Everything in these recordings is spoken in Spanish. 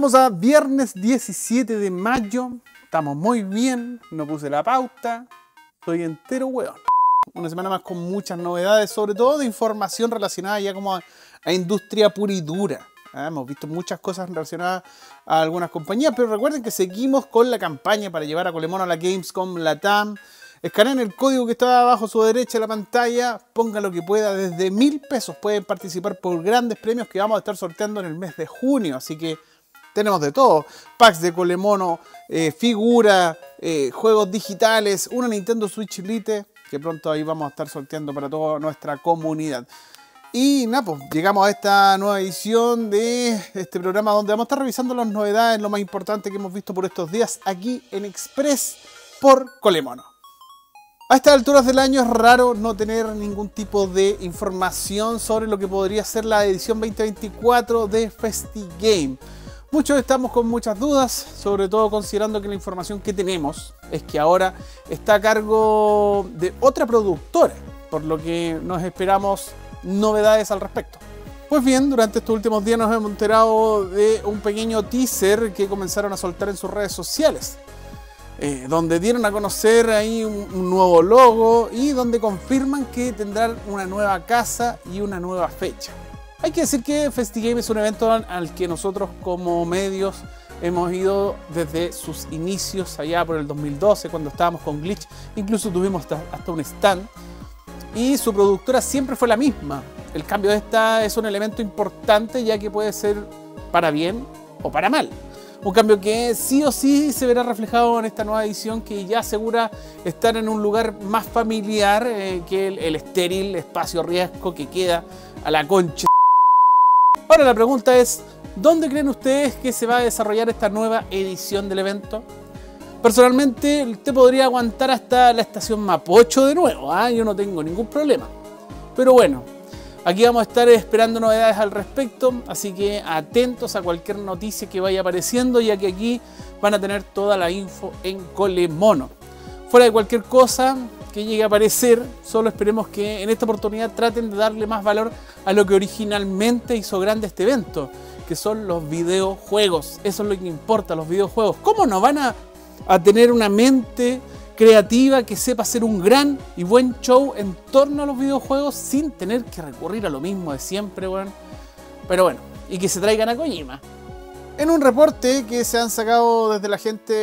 Estamos a viernes 17 de mayo. Estamos muy bien. No puse la pauta. Estoy entero weón. Una semana más con muchas novedades, sobre todo de información relacionada ya como a, industria pura y dura. Ah, hemos visto muchas cosas relacionadas a algunas compañías, pero recuerden que seguimos con la campaña para llevar a Colemono a la Gamescom Latam. Escaneen el código que está abajo a su derecha de la pantalla, ponga lo que pueda, desde mil pesos pueden participar por grandes premios que vamos a estar sorteando en el mes de junio, así que tenemos de todo. Packs de Colemono, eh, figura, eh, juegos digitales, una Nintendo Switch Lite, que pronto ahí vamos a estar sorteando para toda nuestra comunidad. Y nada, pues llegamos a esta nueva edición de este programa donde vamos a estar revisando las novedades, lo más importante que hemos visto por estos días aquí en Express por Colemono. A estas alturas del año es raro no tener ningún tipo de información sobre lo que podría ser la edición 2024 de FestiGame. Muchos estamos con muchas dudas, sobre todo considerando que la información que tenemos es que ahora está a cargo de otra productora, por lo que nos esperamos novedades al respecto. Pues bien, durante estos últimos días nos hemos enterado de un pequeño teaser que comenzaron a soltar en sus redes sociales, eh, donde dieron a conocer ahí un, un nuevo logo y donde confirman que tendrán una nueva casa y una nueva fecha. Hay que decir que FestiGame es un evento al que nosotros como medios hemos ido desde sus inicios allá por el 2012 cuando estábamos con Glitch, incluso tuvimos hasta, un stand y su productora siempre fue la misma. El cambio de esta es un elemento importante ya que puede ser para bien o para mal. Un cambio que sí o sí se verá reflejado en esta nueva edición que ya asegura estar en un lugar más familiar eh, que el, el estéril espacio riesgo que queda a la concha Ahora la pregunta es, ¿dónde creen ustedes que se va a desarrollar esta nueva edición del evento? Personalmente, usted podría aguantar hasta la estación Mapocho de nuevo, ¿ah? yo no tengo ningún problema. Pero bueno, aquí vamos a estar esperando novedades al respecto, así que atentos a cualquier noticia que vaya apareciendo, ya que aquí van a tener toda la info en Colemono. Fuera de cualquier cosa, que llegue a aparecer, solo esperemos que en esta oportunidad traten de darle más valor a lo que originalmente hizo grande este evento, que son los videojuegos. Eso es lo que importa, los videojuegos. ¿Cómo no van a, tener una mente creativa que sepa hacer un gran y buen show en torno a los videojuegos sin tener que recurrir a lo mismo de siempre, bueno? Pero bueno, y que se traigan a Kojima. En un reporte que se han sacado desde la gente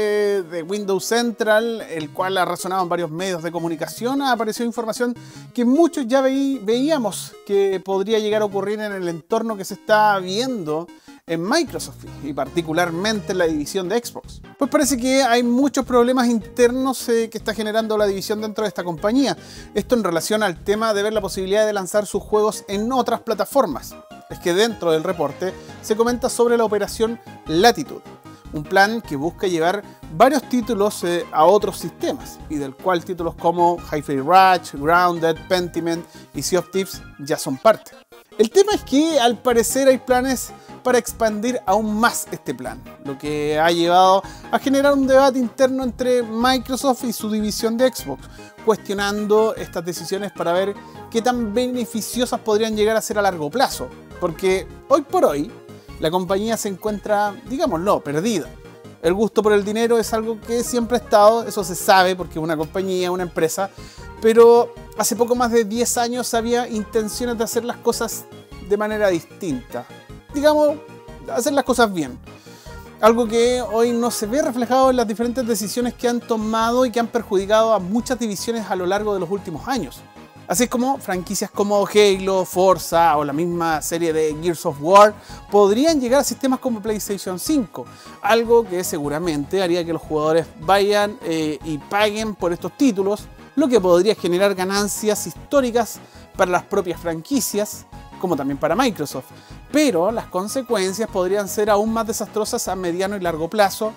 de Windows Central, el cual ha resonado en varios medios de comunicación, ha aparecido información que muchos ya veíamos que podría llegar a ocurrir en el entorno que se está viendo en Microsoft y particularmente en la división de Xbox. Pues parece que hay muchos problemas internos eh, que está generando la división dentro de esta compañía. Esto en relación al tema de ver la posibilidad de lanzar sus juegos en otras plataformas es que dentro del reporte se comenta sobre la operación Latitude, un plan que busca llevar varios títulos eh, a otros sistemas y del cual títulos como Hi-Fi Rush, Grounded, Pentiment y Sea of Thieves ya son parte. El tema es que al parecer hay planes para expandir aún más este plan, lo que ha llevado a generar un debate interno entre Microsoft y su división de Xbox, cuestionando estas decisiones para ver qué tan beneficiosas podrían llegar a ser a largo plazo, porque hoy por hoy la compañía se encuentra, digámoslo, perdida. El gusto por el dinero es algo que siempre ha estado, eso se sabe porque es una compañía, una empresa, pero hace poco más de 10 años había intenciones de hacer las cosas de manera distinta. Digamos, hacer las cosas bien. Algo que hoy no se ve reflejado en las diferentes decisiones que han tomado y que han perjudicado a muchas divisiones a lo largo de los últimos años. Así como franquicias como Halo, Forza o la misma serie de Gears of War podrían llegar a sistemas como PlayStation 5, algo que seguramente haría que los jugadores vayan eh, y paguen por estos títulos, lo que podría generar ganancias históricas para las propias franquicias, como también para Microsoft. Pero las consecuencias podrían ser aún más desastrosas a mediano y largo plazo,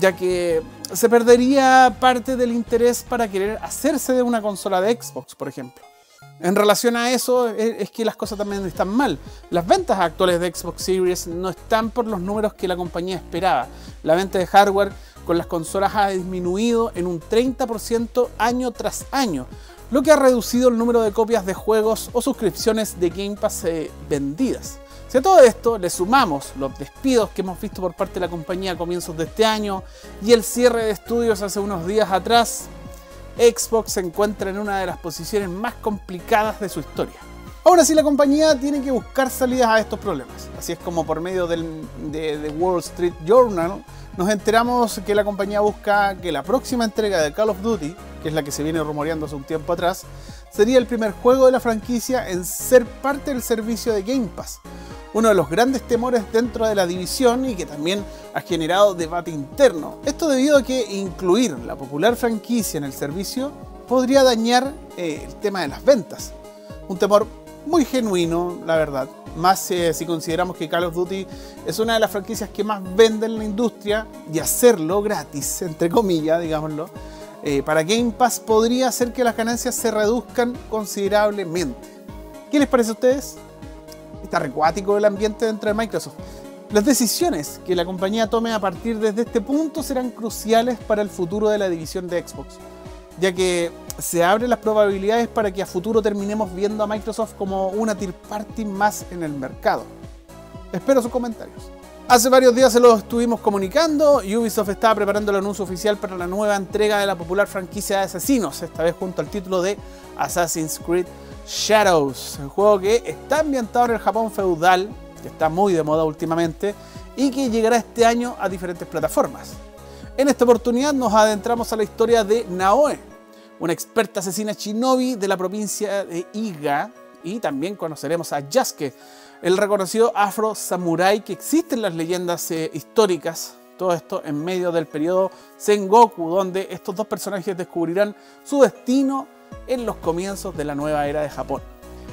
ya que se perdería parte del interés para querer hacerse de una consola de Xbox, por ejemplo. En relación a eso es que las cosas también están mal. Las ventas actuales de Xbox Series no están por los números que la compañía esperaba. La venta de hardware con las consolas ha disminuido en un 30% año tras año, lo que ha reducido el número de copias de juegos o suscripciones de Game Pass eh, vendidas. Si a todo esto le sumamos los despidos que hemos visto por parte de la compañía a comienzos de este año y el cierre de estudios hace unos días atrás, Xbox se encuentra en una de las posiciones más complicadas de su historia. Ahora sí, la compañía tiene que buscar salidas a estos problemas. Así es como por medio del, de, de Wall Street Journal nos enteramos que la compañía busca que la próxima entrega de Call of Duty, que es la que se viene rumoreando hace un tiempo atrás, sería el primer juego de la franquicia en ser parte del servicio de Game Pass. Uno de los grandes temores dentro de la división y que también ha generado debate interno. Esto debido a que incluir la popular franquicia en el servicio podría dañar eh, el tema de las ventas. Un temor muy genuino, la verdad. Más eh, si consideramos que Call of Duty es una de las franquicias que más vende en la industria y hacerlo gratis, entre comillas, digámoslo, eh, para Game Pass podría hacer que las ganancias se reduzcan considerablemente. ¿Qué les parece a ustedes? Está recuático el ambiente dentro de Microsoft. Las decisiones que la compañía tome a partir de este punto serán cruciales para el futuro de la división de Xbox, ya que se abren las probabilidades para que a futuro terminemos viendo a Microsoft como una tier party más en el mercado. Espero sus comentarios. Hace varios días se lo estuvimos comunicando, Ubisoft estaba preparando el anuncio oficial para la nueva entrega de la popular franquicia de asesinos, esta vez junto al título de Assassin's Creed Shadows, el juego que está ambientado en el Japón feudal, que está muy de moda últimamente, y que llegará este año a diferentes plataformas. En esta oportunidad nos adentramos a la historia de Naoe, una experta asesina shinobi de la provincia de Iga, y también conoceremos a Yasuke, el reconocido afro samurai que existe en las leyendas eh, históricas. Todo esto en medio del periodo Sengoku, donde estos dos personajes descubrirán su destino en los comienzos de la nueva era de Japón.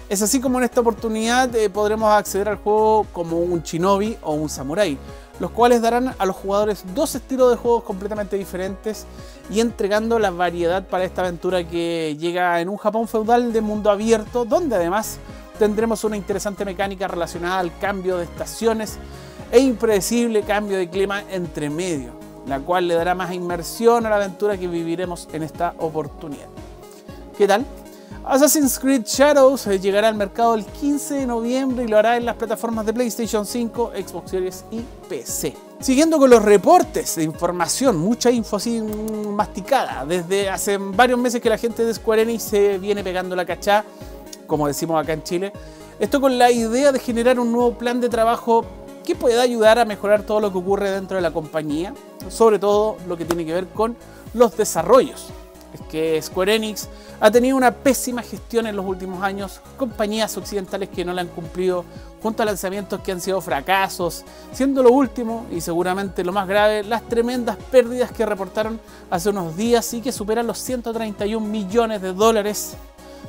Es así como en esta oportunidad eh, podremos acceder al juego como un shinobi o un samurai, los cuales darán a los jugadores dos estilos de juegos completamente diferentes y entregando la variedad para esta aventura que llega en un Japón feudal de mundo abierto, donde además tendremos una interesante mecánica relacionada al cambio de estaciones e impredecible cambio de clima entre medio, la cual le dará más inmersión a la aventura que viviremos en esta oportunidad. ¿Qué tal? Assassin's Creed Shadows eh, llegará al mercado el 15 de noviembre y lo hará en las plataformas de PlayStation 5, Xbox Series y PC. Siguiendo con los reportes de información, mucha info así masticada. Desde hace varios meses que la gente de Square Enix se viene pegando la cachá, como decimos acá en Chile. Esto con la idea de generar un nuevo plan de trabajo que pueda ayudar a mejorar todo lo que ocurre dentro de la compañía, sobre todo lo que tiene que ver con los desarrollos. Es que Square Enix ha tenido una pésima gestión en los últimos años, compañías occidentales que no la han cumplido, junto a lanzamientos que han sido fracasos, siendo lo último y seguramente lo más grave, las tremendas pérdidas que reportaron hace unos días y que superan los 131 millones de dólares.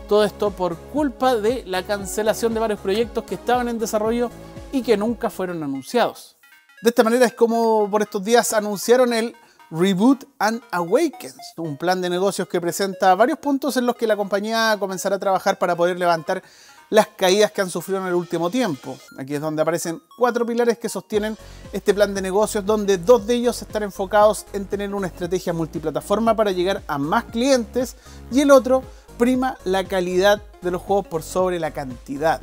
Todo esto por culpa de la cancelación de varios proyectos que estaban en desarrollo y que nunca fueron anunciados. De esta manera es como por estos días anunciaron el Reboot and Awakens, un plan de negocios que presenta varios puntos en los que la compañía comenzará a trabajar para poder levantar las caídas que han sufrido en el último tiempo. Aquí es donde aparecen cuatro pilares que sostienen este plan de negocios, donde dos de ellos están enfocados en tener una estrategia multiplataforma para llegar a más clientes y el otro prima la calidad de los juegos por sobre la cantidad.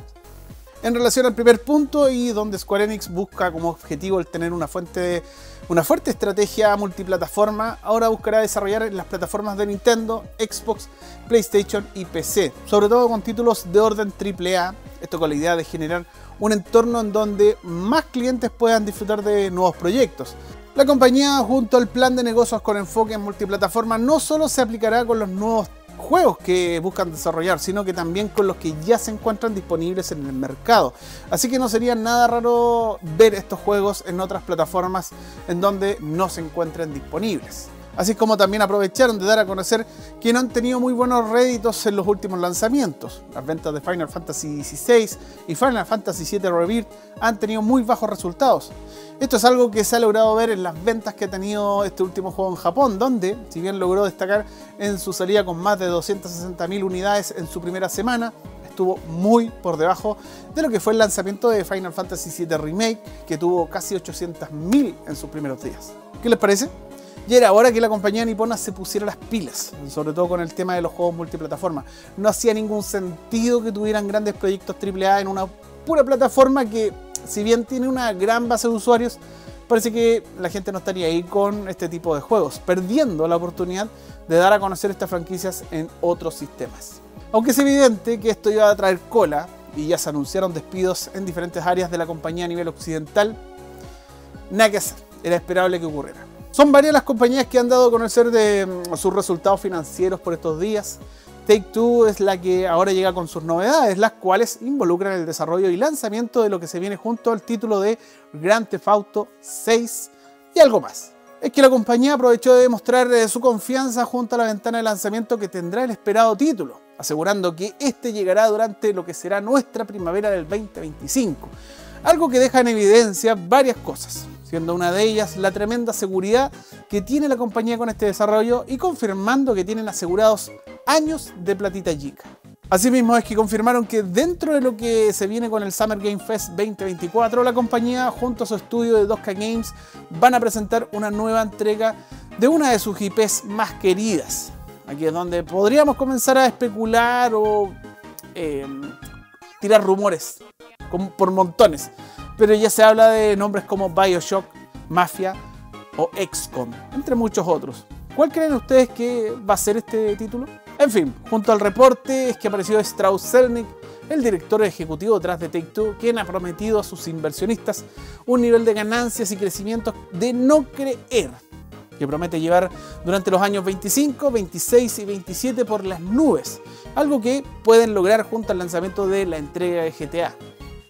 En relación al primer punto y donde Square Enix busca como objetivo el tener una una fuerte estrategia multiplataforma, ahora buscará desarrollar en las plataformas de Nintendo, Xbox, PlayStation y PC, sobre todo con títulos de orden AAA, esto con la idea de generar un entorno en donde más clientes puedan disfrutar de nuevos proyectos. La compañía, junto al plan de negocios con enfoque en multiplataforma, no solo se aplicará con los nuevos juegos que buscan desarrollar, sino que también con los que ya se encuentran disponibles en el mercado. Así que no sería nada raro ver estos juegos en otras plataformas en donde no se encuentren disponibles. Así como también aprovecharon de dar a conocer que no han tenido muy buenos réditos en los últimos lanzamientos. Las ventas de Final Fantasy XVI y Final Fantasy VII Rebirth han tenido muy bajos resultados. Esto es algo que se ha logrado ver en las ventas que ha tenido este último juego en Japón, donde, si bien logró destacar en su salida con más de 260.000 unidades en su primera semana, estuvo muy por debajo de lo que fue el lanzamiento de Final Fantasy VII Remake, que tuvo casi 800.000 en sus primeros días. ¿Qué les parece? Y era hora que la compañía nipona se pusiera las pilas, sobre todo con el tema de los juegos multiplataforma. No hacía ningún sentido que tuvieran grandes proyectos AAA en una pura plataforma que si bien tiene una gran base de usuarios, parece que la gente no estaría ahí con este tipo de juegos, perdiendo la oportunidad de dar a conocer estas franquicias en otros sistemas. Aunque es evidente que esto iba a traer cola y ya se anunciaron despidos en diferentes áreas de la compañía a nivel occidental, nada que hacer, era esperable que ocurriera. Son varias las compañías que han dado a conocer de mm, sus resultados financieros por estos días. Take Two es la que ahora llega con sus novedades, las cuales involucran el desarrollo y lanzamiento de lo que se viene junto al título de Grand Theft Auto 6 y algo más. Es que la compañía aprovechó de demostrar eh, su confianza junto a la ventana de lanzamiento que tendrá el esperado título, asegurando que este llegará durante lo que será nuestra primavera del 2025. Algo que deja en evidencia varias cosas siendo una de ellas la tremenda seguridad que tiene la compañía con este desarrollo y confirmando que tienen asegurados años de platita chica. Asimismo es que confirmaron que dentro de lo que se viene con el Summer Game Fest 2024, la compañía junto a su estudio de 2K Games van a presentar una nueva entrega de una de sus IPs más queridas. Aquí es donde podríamos comenzar a especular o eh, tirar rumores por montones pero ya se habla de nombres como Bioshock, Mafia o XCOM, entre muchos otros. ¿Cuál creen ustedes que va a ser este título? En fin, junto al reporte es que apareció Strauss Zelnick, el director ejecutivo detrás de Take-Two, quien ha prometido a sus inversionistas un nivel de ganancias y crecimiento de no creer, que promete llevar durante los años 25, 26 y 27 por las nubes, algo que pueden lograr junto al lanzamiento de la entrega de GTA.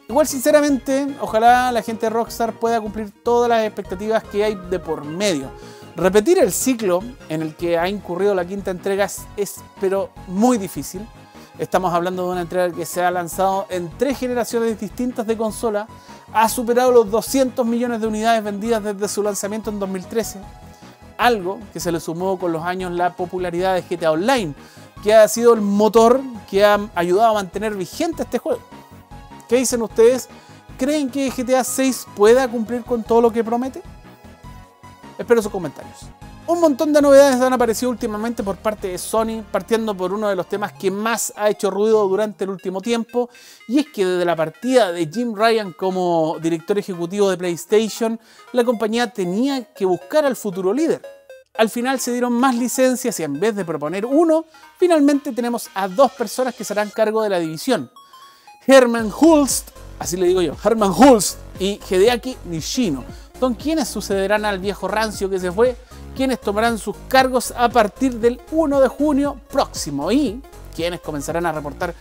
Igual, sinceramente, ojalá la gente de Rockstar pueda cumplir todas las expectativas que hay de por medio. Repetir el ciclo en el que ha incurrido la quinta entrega es, pero muy difícil. Estamos hablando de una entrega que se ha lanzado en tres generaciones distintas de consola, ha superado los 200 millones de unidades vendidas desde su lanzamiento en 2013, algo que se le sumó con los años la popularidad de GTA Online, que ha sido el motor que ha ayudado a mantener vigente este juego. ¿Qué dicen ustedes? ¿Creen que GTA 6 pueda cumplir con todo lo que promete? Espero sus comentarios. Un montón de novedades han aparecido últimamente por parte de Sony, partiendo por uno de los temas que más ha hecho ruido durante el último tiempo, y es que desde la partida de Jim Ryan como director ejecutivo de PlayStation, la compañía tenía que buscar al futuro líder. Al final se dieron más licencias y en vez de proponer uno, finalmente tenemos a dos personas que serán cargo de la división. Herman Hulst, así le digo yo, Herman Hulst y Hideaki Nishino, son quienes sucederán al viejo rancio que se fue, quienes tomarán sus cargos a partir del 1 de junio próximo y quienes comenzarán a reportar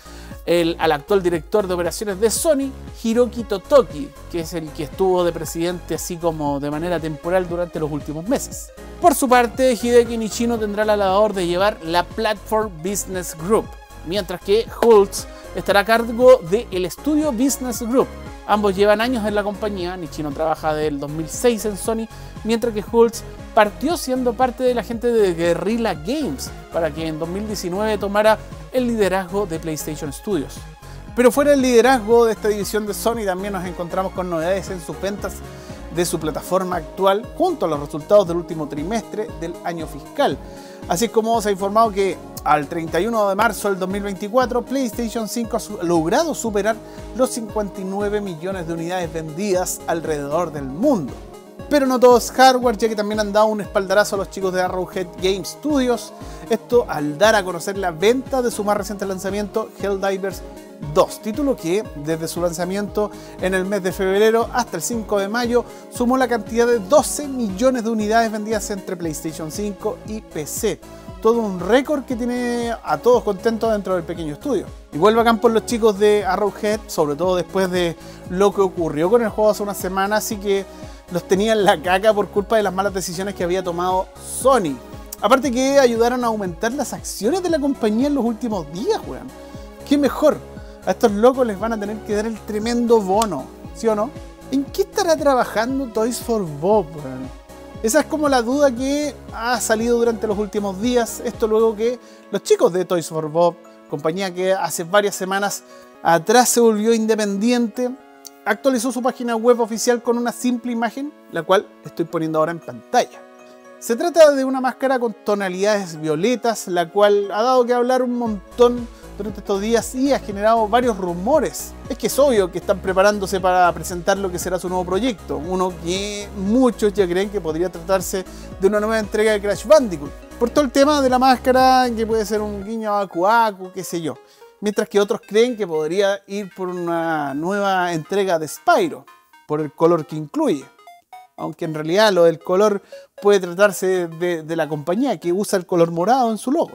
al actual director de operaciones de Sony, Hiroki Totoki, que es el que estuvo de presidente así como de manera temporal durante los últimos meses. Por su parte, Hideki Nishino tendrá la labor de llevar la Platform Business Group, mientras que Hulst estará a cargo del estudio Business Group. Ambos llevan años en la compañía, Nichino trabaja del 2006 en Sony, mientras que Hultz partió siendo parte de la gente de Guerrilla Games, para que en 2019 tomara el liderazgo de PlayStation Studios. Pero fuera del liderazgo de esta división de Sony también nos encontramos con novedades en sus ventas de su plataforma actual junto a los resultados del último trimestre del año fiscal. Así como se ha informado que al 31 de marzo del 2024, PlayStation 5 ha logrado superar los 59 millones de unidades vendidas alrededor del mundo. Pero no todo es hardware, ya que también han dado un espaldarazo a los chicos de Arrowhead Game Studios. Esto al dar a conocer la venta de su más reciente lanzamiento, Helldivers 2, título que desde su lanzamiento en el mes de febrero hasta el 5 de mayo sumó la cantidad de 12 millones de unidades vendidas entre PlayStation 5 y PC. Todo un récord que tiene a todos contentos dentro del pequeño estudio. Y vuelve acá por los chicos de Arrowhead, sobre todo después de lo que ocurrió con el juego hace una semana, así que los tenían la caca por culpa de las malas decisiones que había tomado Sony. Aparte que ayudaron a aumentar las acciones de la compañía en los últimos días, weón. ¿Qué mejor? A estos locos les van a tener que dar el tremendo bono, ¿sí o no? ¿En qué estará trabajando Toys for Bob? Esa es como la duda que ha salido durante los últimos días. Esto luego que los chicos de Toys for Bob, compañía que hace varias semanas atrás se volvió independiente, actualizó su página web oficial con una simple imagen, la cual estoy poniendo ahora en pantalla. Se trata de una máscara con tonalidades violetas, la cual ha dado que hablar un montón durante estos días sí ha generado varios rumores. Es que es obvio que están preparándose para presentar lo que será su nuevo proyecto, uno que muchos ya creen que podría tratarse de una nueva entrega de Crash Bandicoot. Por todo el tema de la máscara, que puede ser un guiño a Aku qué sé yo. Mientras que otros creen que podría ir por una nueva entrega de Spyro, por el color que incluye. Aunque en realidad lo del color puede tratarse de, la compañía que usa el color morado en su logo.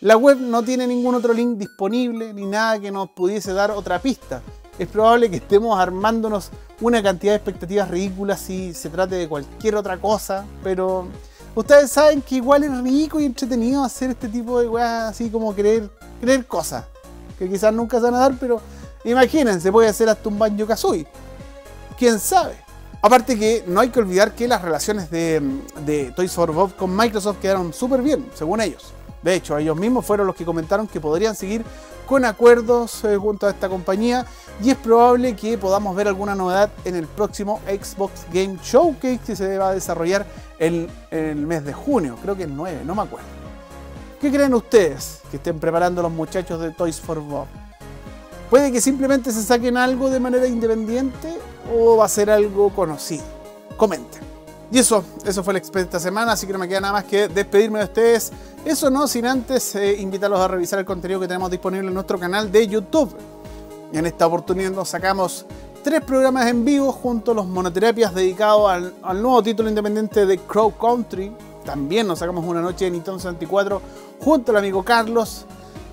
La web no tiene ningún otro link disponible ni nada que nos pudiese dar otra pista. Es probable que estemos armándonos una cantidad de expectativas ridículas si se trate de cualquier otra cosa, pero ustedes saben que igual es rico y entretenido hacer este tipo de weas así como creer, creer cosas que quizás nunca se van a dar, pero imagínense, puede hacer hasta un Banjo Kazooie. ¿Quién sabe? Aparte que no hay que olvidar que las relaciones de, de Toys for Bob con Microsoft quedaron súper bien, según ellos. De hecho, ellos mismos fueron los que comentaron que podrían seguir con acuerdos eh, junto a esta compañía y es probable que podamos ver alguna novedad en el próximo Xbox Game Showcase que se va a desarrollar en, el mes de junio, creo que el 9, no me acuerdo. ¿Qué creen ustedes que estén preparando los muchachos de Toys for Bob? ¿Puede que simplemente se saquen algo de manera independiente o va a ser algo conocido? Comenten. Y eso, eso fue el Express esta semana, así que no me queda nada más que despedirme de ustedes. Eso no, sin antes eh, invitarlos a revisar el contenido que tenemos disponible en nuestro canal de YouTube. En esta oportunidad nos sacamos tres programas en vivo junto a los monoterapias dedicados al, nuevo título independiente de Crow Country. También nos sacamos una noche de Nintendo 64 junto al amigo Carlos.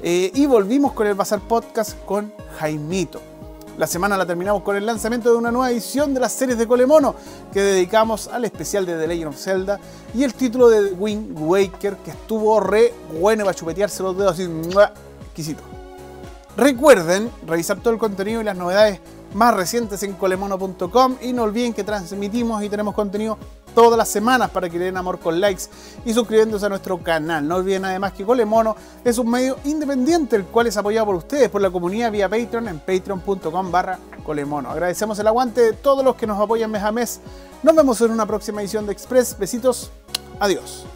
Eh, y volvimos con el Bazar Podcast con Jaimito. La semana la terminamos con el lanzamiento de una nueva edición de las series de Colemono que dedicamos al especial de The Legend of Zelda y el título de Wind Waker que estuvo re bueno para chupetearse los dedos así, exquisito. Recuerden revisar todo el contenido y las novedades más recientes en colemono.com y no olviden que transmitimos y tenemos contenido todas las semanas para que le den amor con likes y suscribiéndose a nuestro canal. No olviden además que Colemono es un medio independiente el cual es apoyado por ustedes, por la comunidad vía Patreon en patreon.com barra Colemono. Agradecemos el aguante de todos los que nos apoyan mes a mes. Nos vemos en una próxima edición de Express. Besitos. Adiós.